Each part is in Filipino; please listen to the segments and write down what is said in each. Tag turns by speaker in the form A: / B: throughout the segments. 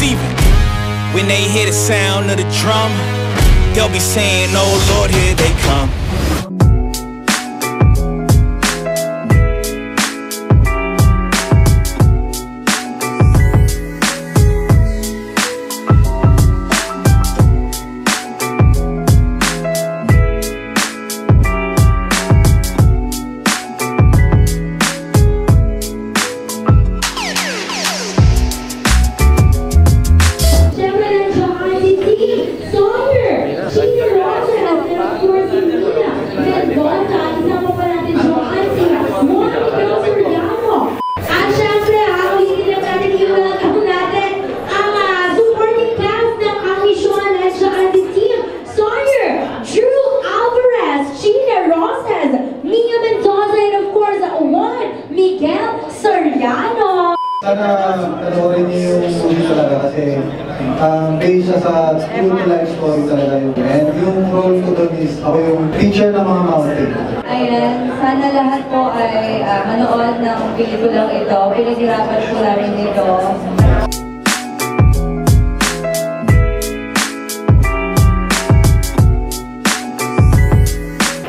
A: When they hear the sound of the drum, they'll be saying, Oh Lord, here they come.
B: Ay ah, manood ng pelikulang ito. Pinaghirapan po namin ito.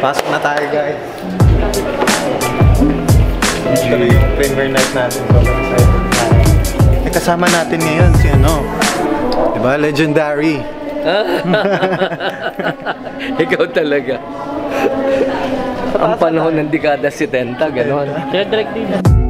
C: Pasok na tayo guys. Ito na yung premiere night natin. Sobrang excited na. Eh, kasama natin ngayon si ano. Diba? Legendary.
D: Ikaw talaga. Ang panahon ng dekada 70, gano'n. Kaya direct din.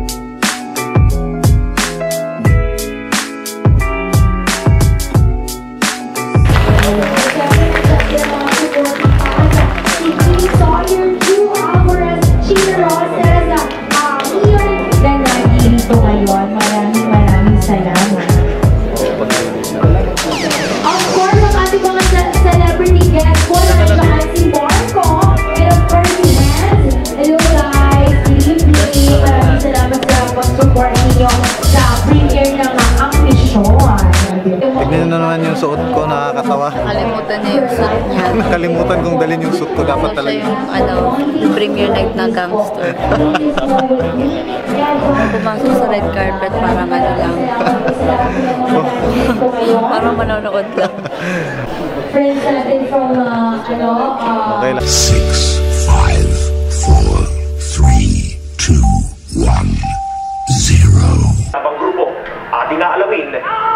C: Nakakatawa.
E: Nakalimutan niya yung suit niya.
C: Nakalimutan kong dalhin yung suit ko. Dapat
E: Siya
C: talaga.
E: yung ano, premiere night ng gangster. Pumasok sa red carpet, parang ano lang. parang manonood lang.
F: Friends natin from, uh, ano, uh,
C: Okay lang.
G: Six, five, four, three, two, one, zero.
H: Habang grupo, ating aalamin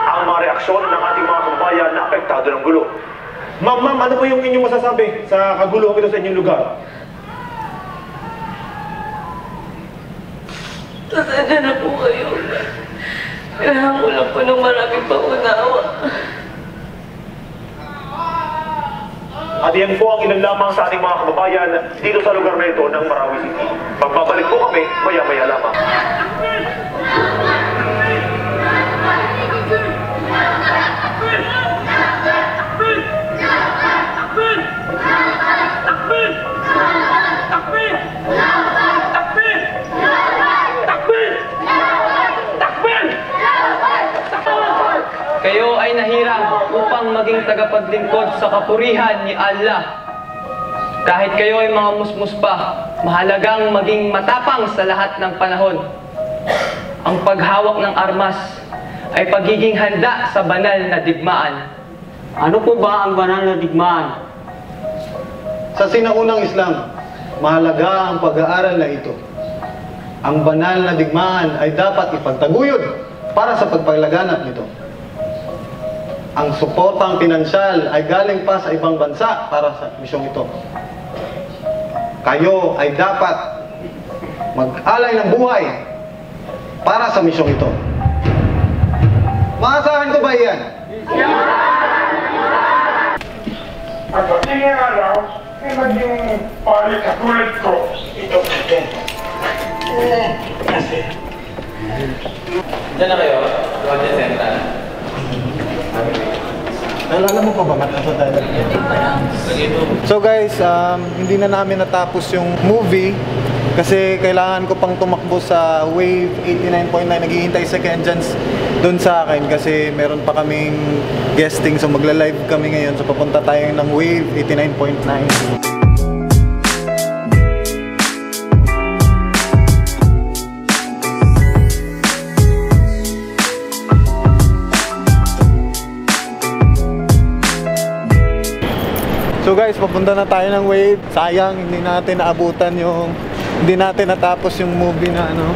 H: ang mga reaksyon ng ating mga kababayan na apektado ng gulo. Ma'am, ma'am, ano po yung inyong masasabi sa kaguluhan ito sa inyong lugar?
I: Pasensya na po kayo. Kailangan ko lang po ng maraming pangunawa.
H: At yan po ang ilan lamang sa ating mga kababayan dito sa lugar na ito ng Marawi City. Magbabalik po kami maya-maya lamang.
D: Maging tagapaglingkod sa kapurihan ni Allah. Kahit kayo ay mga musmus pa, mahalagang maging matapang sa lahat ng panahon. Ang paghawak ng armas ay pagiging handa sa banal na digmaan.
J: Ano po ba ang banal na digmaan?
K: Sa sinaunang Islam, mahalaga ang pag-aaral na ito. Ang banal na digmaan ay dapat ipagtaguyod para sa pagpalaganap nito. Ang suportang pinansyal ay galing pa sa ibang bansa para sa misyong ito. Kayo ay dapat mag-alay ng buhay para sa misyong ito. Maasahan ko ba iyan?
L: Pagdating ng araw, ay maging pari katulad ko. Ito, ito. Kasi,
D: Diyan na kayo, Roger.
C: Nalala mo pa ba matapos tayo? So guys, um, hindi na namin natapos yung movie kasi kailangan ko pang tumakbo sa Wave 89.9 naghihintay sa Kenjans doon sa akin kasi meron pa kaming guesting. So magla-live kami ngayon. So papunta tayo ng Wave 89.9 So guys, papunta na tayo ng wave. Sayang, hindi natin naabutan yung... Hindi natin natapos yung movie na ano...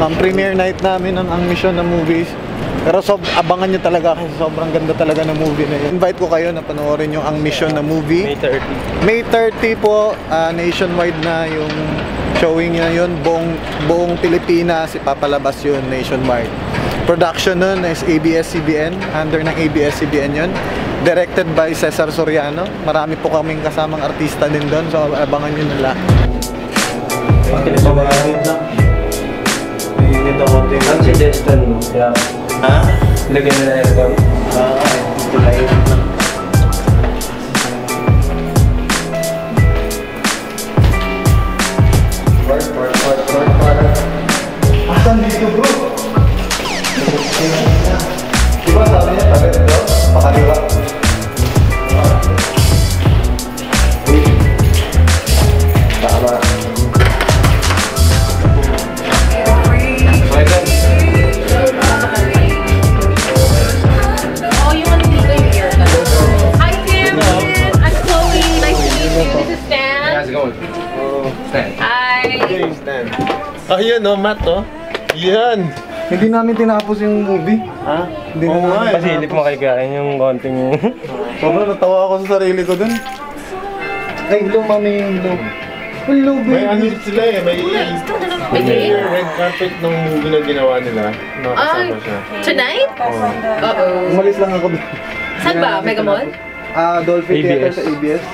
C: Ang premiere night namin ng ang mission na movies. Pero sob, abangan nyo talaga kasi sobrang ganda talaga ng movie na yun. Invite ko kayo na panoorin yung ang mission na movie. May 30. May 30 po, ah, nationwide na yung showing na yun. Buong, buong Pilipinas, ipapalabas yun nationwide. Production nun is ABS-CBN, under ng ABS-CBN yun. Directed by Cesar Soriano. Marami po kaming kasamang artista din doon, so abangan nyo nila.
D: Ang suggestion mo.
C: Ha?
D: Lagyan na aircon.
C: Ah, Asan dito bro? Diba sabi niya, pakaliwa. Ayun oh, Matt oh. Yan. Hindi namin tinapos yung movie. Ha? Hindi na namin.
D: Pasilip mo kay Kain yung konting...
C: Sobrang natawa ako sa sarili ko dun. Ay, hello mami. Hello. Hello, baby.
M: May ano sila eh, may,
N: May
M: red carpet ng movie na ginawa nila. Nakasama siya.
N: Tonight? Uh-oh.
C: Umalis lang ako dun.
N: Saan ba? Mega Mall?
C: Ah, Dolphin Theater sa ABS.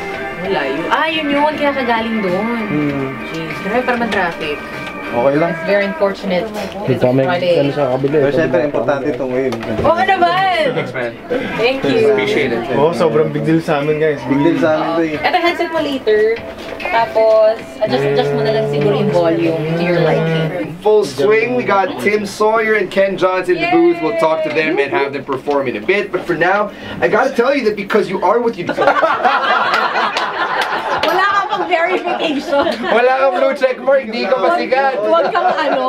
N: Wala yun. Ah, yun yun. Kaya kagaling doon.
C: Hmm.
N: Jeez. Grabe para ma-traffic.
C: Okay lang.
N: It's very unfortunate. It's
D: Ito may
N: Friday.
D: ano sa kabila.
C: Pero syempre, importante itong wave.
N: Oo naman! Thank you.
M: Oo, sobrang big deal sa amin guys.
C: Big deal sa amin to eh.
N: Ito headset mo later. Tapos, adjust-adjust mo na lang siguro yung volume to your liking.
O: Full swing. We got Tim Sawyer and Ken Johnson in the booth. We'll talk to them and have them perform in a bit. But for now, I gotta tell you that because you are what you
N: Wala ka pang verification.
O: Wala kang blue check mark, hindi ka masigat.
N: Huwag kang ano.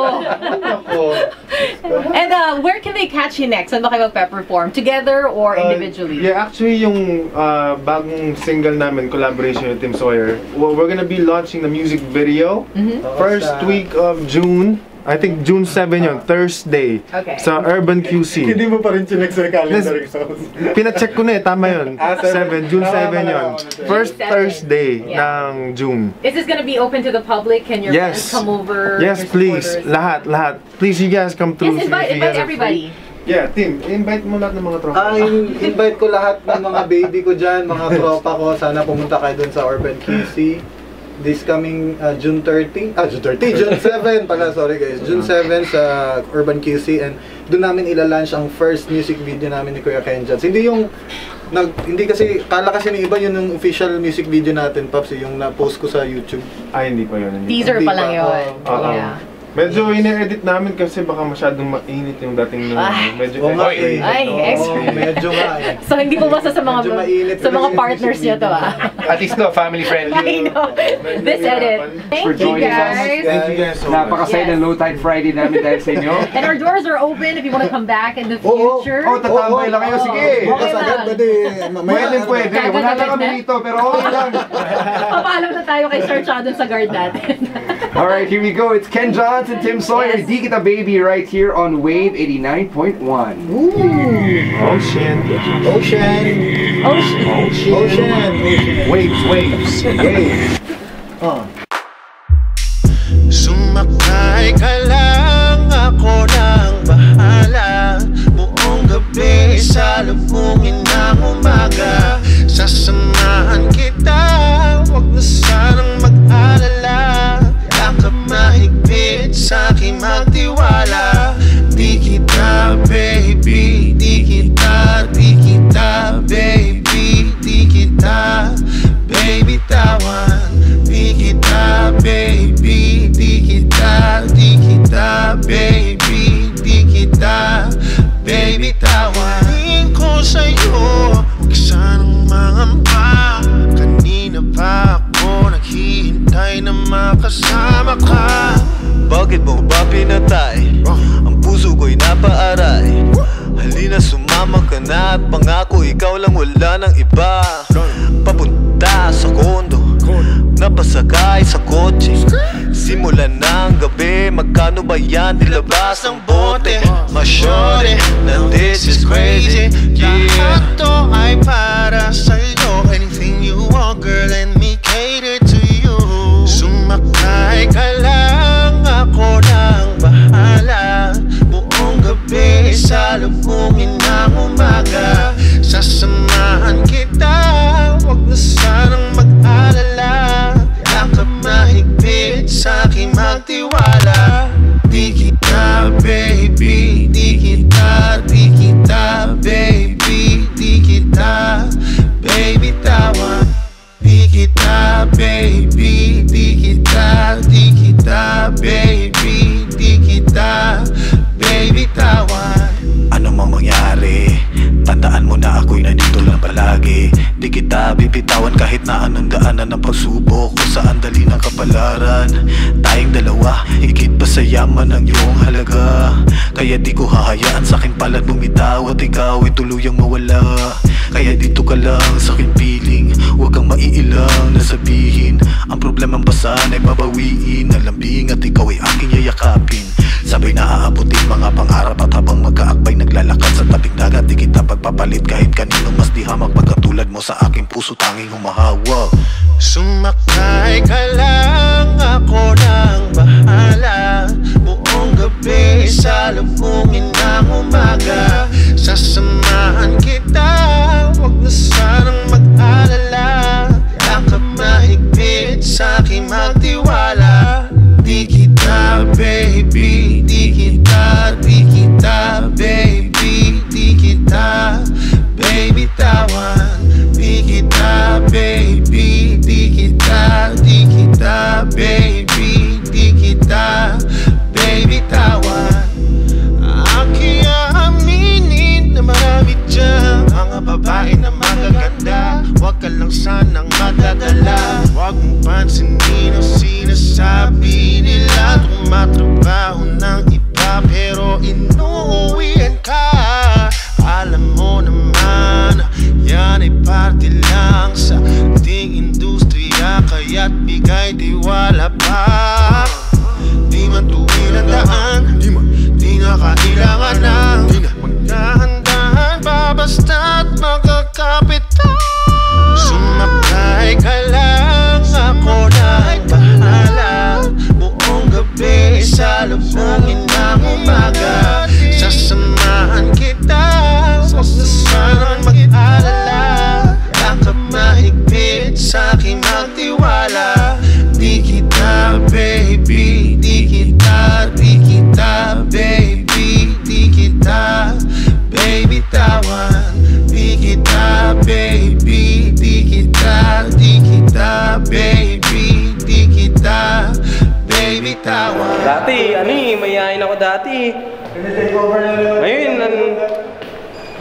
N: And uh, where can they catch you next? Saan ba kayo magpe-perform? Together or individually?
M: Yeah, actually yung uh, bagong single namin, collaboration with Tim Sawyer, well, we're gonna be launching the music video
N: Mhm.
M: first week of June. I think June 7 yun, Thursday.
N: Okay.
M: Sa Urban QC.
C: Hindi mo pa rin chinek sa calendar yung sauce.
M: Pina-check ko na eh, tama yun.
C: Ah, seven.
M: 7, June
C: Tama
M: 7
C: pala
M: yun. First
N: June 7.
M: Thursday
N: Yeah.
M: ng June.
N: Is this gonna be open to the public? Can your
M: Yes.
N: fans come over?
M: Yes,
N: your
M: please.
N: supporters?
M: Lahat, lahat. Please, you guys come through.
N: Yes, invite, invite everybody.
M: free. Yeah, Tim, invite mo lahat ng mga tropa.
C: Ah, in- invite ko lahat ng mga baby ko dyan, mga tropa ko. Sana pumunta kayo dun sa Urban QC. This coming uh, June 30, ah June 30, June 7 pala, sorry guys. June 7 sa Urban QC and doon namin ilalunch ang first music video namin ni Kuya Ken Jans. Hindi yung nag hindi kasi kala kasi ni iba yun yung official music video natin Paps eh, yung na-post ko sa YouTube.
M: Ay, hindi pa yun. Hindi
N: Teaser
C: Hindi
N: pa lang yun.
M: Oo.
N: Yeah.
M: Medyo ine-edit namin kasi baka masyadong mainit yung dating ng
N: Ay.
M: medyo
C: Oo nga eh.
N: Ay,
C: Oo,
N: extra.
C: medyo nga eh.
N: So hindi po basta sa mga
C: Medyo mainit
N: sa mga partners niyo to
C: video.
N: ah.
O: At least no, family friendly.
N: I know. This edit. Thank you
O: joining us.
N: guys.
M: Thank you guys so much.
O: Napakasaya ng Low Tide Friday namin dahil sa inyo.
N: And our doors are open if you want to come back in the
C: Oo.
N: future.
O: Oh, tatambay lang kayo. Sige.
C: Bukas
N: Okay
C: agad,
N: lang.
C: pwede. May
O: Pwede, pwede. Wala na kami dito, pero okay lang.
N: Papaalam na tayo kay Sir Chad dun sa guard natin.
O: Alright, here we go. It's Ken Johnson, and Tim Sawyer.
N: Yes.
O: Di Kita Baby right here on Wave 89.1.
M: Ocean.
C: Ocean.
N: Ocean.
C: Ocean. Ocean.
O: Waves, waves.
C: Waves. Bakit mo ba pinatay? Ang puso ko'y napaaray. Halina sumama ka na at pangako ikaw lang wala ng iba. Papunta
P: pasakay sa kotse. Simulan ng gabi, magkano ba yan? Dilabas ng bote. Masyore na this is crazy. Lahat to ay para sa'yo. Anything you want girl, gabi, salubungin ng bibitawan kahit na anong daanan ng pagsubok Kung saan dali ng kapalaran Tayong dalawa, higit pa sa yaman ang iyong halaga. Kaya di ko hahayaan sa aking palad bumitaw At ikaw ay tuluyang mawala. Kaya dito ka lang sa aking piling Huwag kang maiilang na sabihin. Ang problemang basan ay babawiin Ang Pagpapalit kahit kanino mas di hamak Pagkatulad mo sa aking puso tanging humahawak Sumakay ka lang ako nang bahala. Buong gabi salubungin ng umaga Sasamahan kita, magaganda. Huwag ka lang sanang madadala Huwag mong pansinin ang sinasabi nila. Tumatrabaho ng iba pero inuuwian ka. Alam mo naman yan ay parte lang sa ating industriya. Kaya't bigay tiwala pa. Di man tuwin ang daan Di na kailangan ng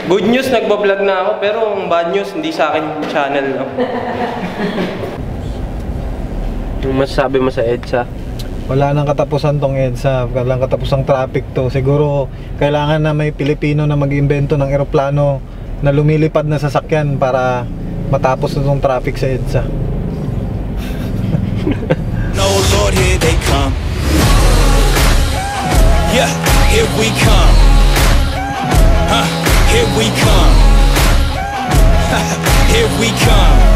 D: good news, nagbablog na ako, pero ang bad news, hindi sa akin channel. No? Yung masasabi mo sa EDSA?
C: Wala nang katapusan tong EDSA, walang katapusang traffic to. Siguro kailangan na may Pilipino na mag-imbento ng eroplano na lumilipad na sasakyan para matapos na tong traffic sa EDSA.
A: No, Lord, here they come. Yeah, here we come. Here we come. here we come.